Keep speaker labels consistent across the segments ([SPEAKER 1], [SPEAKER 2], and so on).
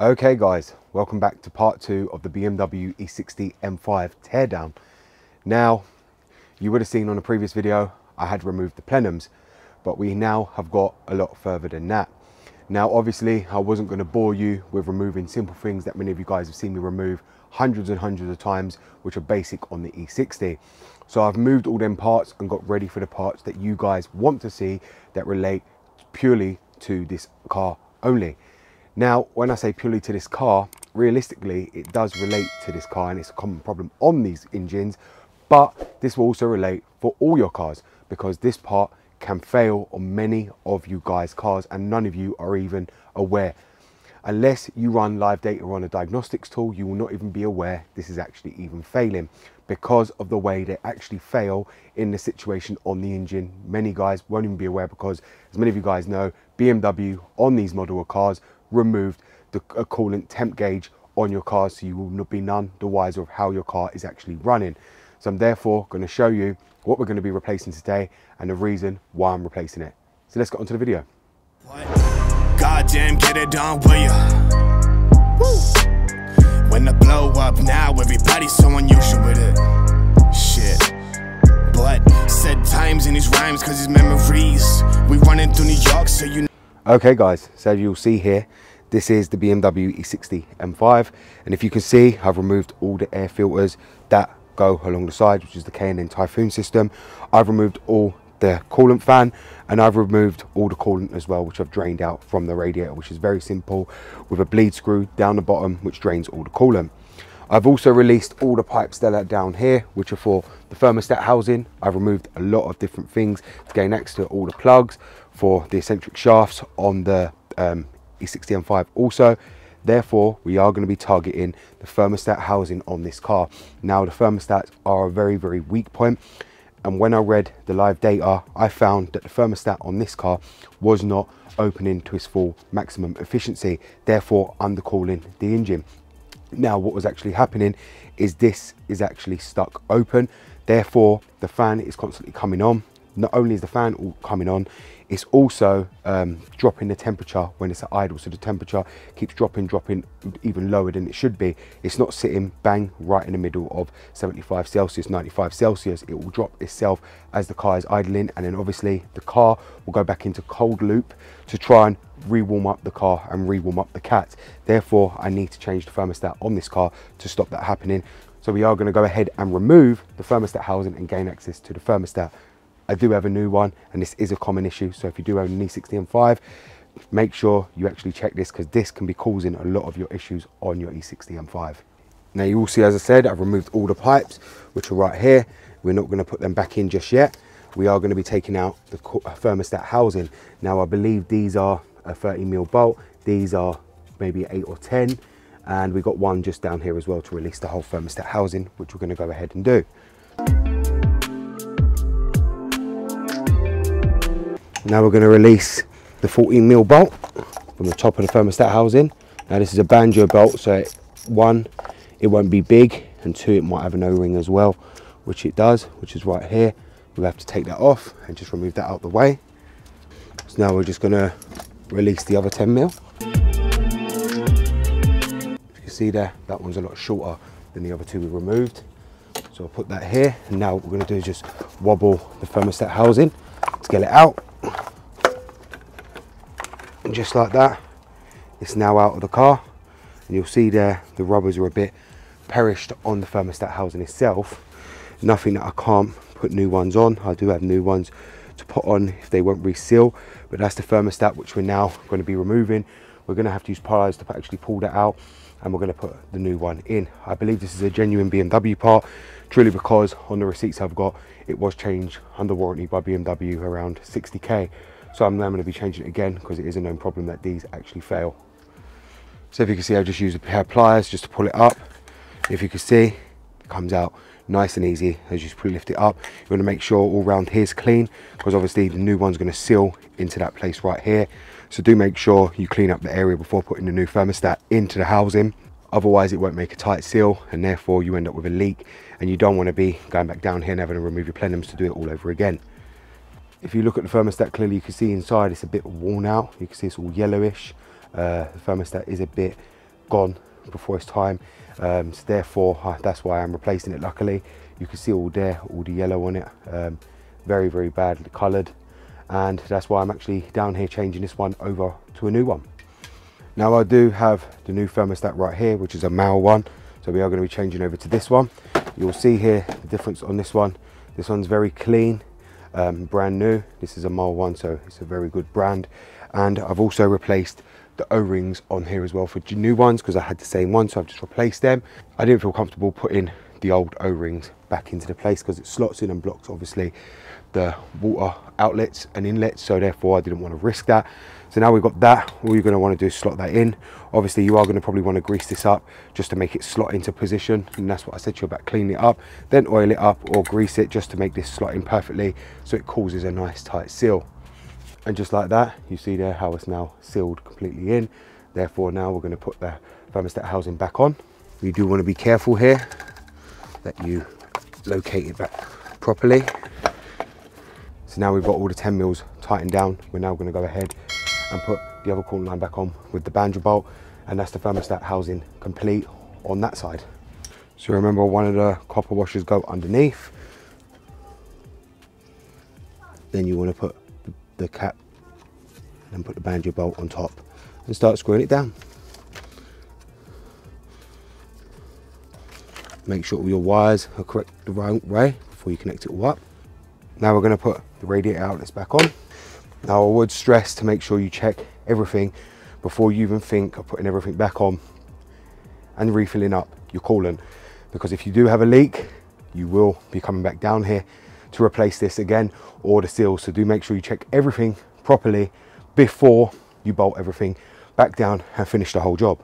[SPEAKER 1] Okay guys, welcome back to part two of the BMW E60 M5 teardown. Now, you would have seen on a previous video, I had removed the plenums, but we now have got a lot further than that. Now, obviously, I wasn't going to bore you with removing simple things that many of you guys have seen me remove hundreds and hundreds of times, which are basic on the E60. So I've moved all them parts and got ready for the parts that you guys want to see that relate purely to this car only. Now, when I say purely to this car, realistically, it does relate to this car and it's a common problem on these engines, but this will also relate for all your cars because this part can fail on many of you guys' cars and none of you are even aware. Unless you run live data on a diagnostics tool, you will not even be aware this is actually even failing because of the way they actually fail in the situation on the engine. Many guys won't even be aware because as many of you guys know, BMW on these model of cars removed the coolant temp gauge on your car so you will be none the wiser of how your car is actually running. So I'm therefore going to show you what we're going to be replacing today and the reason why I'm replacing it. So let's get on to the video. Goddamn, get it done, will ya? When the blow up now, everybody's so unusual with it. Shit. But said times in his rhymes, cause his memories. We running through New York, so you know. Okay guys, so you'll see here, this is the BMW E60 M5. And if you can see, I've removed all the air filters that go along the side, which is the K&N Typhoon system. I've removed all the coolant fan and I've removed all the coolant as well which I've drained out from the radiator which is very simple with a bleed screw down the bottom which drains all the coolant. I've also released all the pipes that are down here which are for the thermostat housing. I've removed a lot of different things to gain access to all the plugs for the eccentric shafts on the um, E60 M5 also. Therefore, we are going to be targeting the thermostat housing on this car. Now, the thermostats are a very, very weak point. And when I read the live data, I found that the thermostat on this car was not opening to its full maximum efficiency, therefore undercooling the engine. Now, what was actually happening is this is actually stuck open. Therefore, the fan is constantly coming on. Not only is the fan all coming on, it's also um, dropping the temperature when it's at idle. So the temperature keeps dropping, dropping even lower than it should be. It's not sitting bang right in the middle of 75 Celsius, 95 Celsius. It will drop itself as the car is idling. And then obviously the car will go back into cold loop to try and re-warm up the car and re-warm up the cat. Therefore, I need to change the thermostat on this car to stop that happening. So we are going to go ahead and remove the thermostat housing and gain access to the thermostat. I do have a new one and this is a common issue. So if you do own an E60 M5, make sure you actually check this because this can be causing a lot of your issues on your E60 M5. Now you will see, as I said, I've removed all the pipes, which are right here. We're not going to put them back in just yet. We are going to be taking out the uh, thermostat housing. Now I believe these are a 30 mil bolt. These are maybe eight or 10. And we got one just down here as well to release the whole thermostat housing, which we're going to go ahead and do. Now we're going to release the 14 mil bolt from the top of the thermostat housing. Now this is a banjo bolt, so it, one, it won't be big, and two, it might have an O-ring as well, which it does, which is right here. We'll have to take that off and just remove that out the way. So now we're just going to release the other 10 mil. you can see there, that one's a lot shorter than the other two we removed. So I'll put that here, and now what we're going to do is just wobble the thermostat housing to get it out and just like that it's now out of the car and you'll see there the rubbers are a bit perished on the thermostat housing itself. Nothing that I can't put new ones on. I do have new ones to put on if they won't reseal but that's the thermostat which we're now going to be removing. We're going to have to use pliers to actually pull that out and we're going to put the new one in I believe this is a genuine BMW part truly because on the receipts I've got it was changed under warranty by BMW around 60k so I'm now going to be changing it again because it is a known problem that these actually fail. So if you can see, I've just used a pair of pliers just to pull it up. If you can see, it comes out nice and easy as you just lift it up. You want to make sure all round here is clean because obviously the new one's going to seal into that place right here. So do make sure you clean up the area before putting the new thermostat into the housing. Otherwise it won't make a tight seal and therefore you end up with a leak and you don't want to be going back down here and having to remove your plenums to do it all over again. If you look at the thermostat clearly, you can see inside it's a bit worn out. You can see it's all yellowish. Uh, the thermostat is a bit gone before its time. Um, so therefore, uh, that's why I'm replacing it. Luckily, you can see all there, all the yellow on it. Um, very, very badly coloured. And that's why I'm actually down here changing this one over to a new one. Now I do have the new thermostat right here, which is a Mahle one. So we are going to be changing over to this one. You'll see here the difference on this one. This one's very clean, um, brand new. This is a Mahle one, so it's a very good brand. And I've also replaced the O-rings on here as well for new ones because I had the same one, so I've just replaced them. I didn't feel comfortable putting the old O-rings back into the place because it slots in and blocks obviously the water outlets and inlets so therefore I didn't want to risk that. So now we've got that all you're going to want to do is slot that in. Obviously you are going to probably want to grease this up just to make it slot into position and that's what I said to you about cleaning it up. Then oil it up or grease it just to make this slot in perfectly so it causes a nice tight seal. And just like that you see there how it's now sealed completely in. Therefore now we're going to put the thermostat housing back on. You do want to be careful here that you locate it back properly. So now we've got all the 10 mils tightened down we're now going to go ahead and put the other coolant line back on with the banjo bolt and that's the thermostat housing complete on that side. So remember one of the copper washers go underneath. Then you want to put the cap and put the banjo bolt on top and start screwing it down make sure all your wires are correct the right way before you connect it all up. Now we're going to put the radiator outlets back on. Now I would stress to make sure you check everything before you even think of putting everything back on and refilling up your coolant because if you do have a leak you will be coming back down here to replace this again or the seal so do make sure you check everything properly before you bolt everything back down and finish the whole job.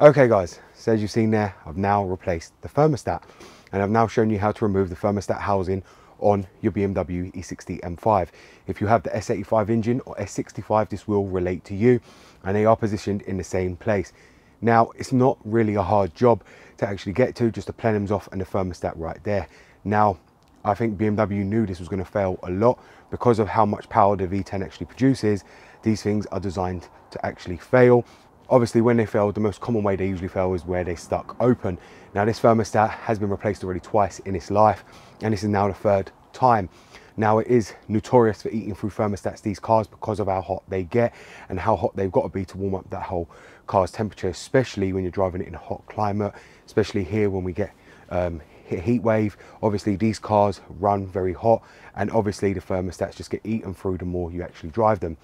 [SPEAKER 1] Okay guys so as you've seen there I've now replaced the thermostat and I've now shown you how to remove the thermostat housing on your BMW E60 M5. If you have the S85 engine or S65, this will relate to you and they are positioned in the same place. Now, it's not really a hard job to actually get to, just the plenums off and the thermostat right there. Now, I think BMW knew this was going to fail a lot because of how much power the V10 actually produces. These things are designed to actually fail. Obviously, when they fail, the most common way they usually fail is where they stuck open. Now, this thermostat has been replaced already twice in its life, and this is now the third time. Now, it is notorious for eating through thermostats, these cars, because of how hot they get and how hot they've got to be to warm up that whole car's temperature, especially when you're driving it in a hot climate, especially here when we get um, heat wave. Obviously, these cars run very hot, and obviously, the thermostats just get eaten through the more you actually drive them.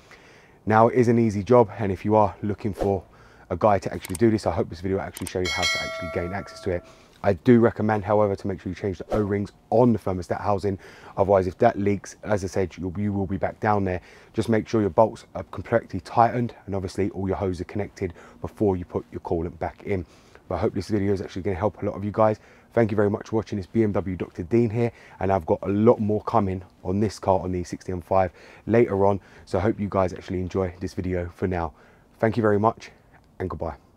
[SPEAKER 1] Now, it is an easy job, and if you are looking for a guide to actually do this. I hope this video actually show you how to actually gain access to it. I do recommend, however, to make sure you change the O-rings on the thermostat housing. Otherwise, if that leaks, as I said, you will be back down there. Just make sure your bolts are completely tightened and obviously all your hoses are connected before you put your coolant back in. But I hope this video is actually going to help a lot of you guys. Thank you very much for watching It's BMW Dr. Dean here. And I've got a lot more coming on this car on the 60 M5 later on. So I hope you guys actually enjoy this video for now. Thank you very much and goodbye.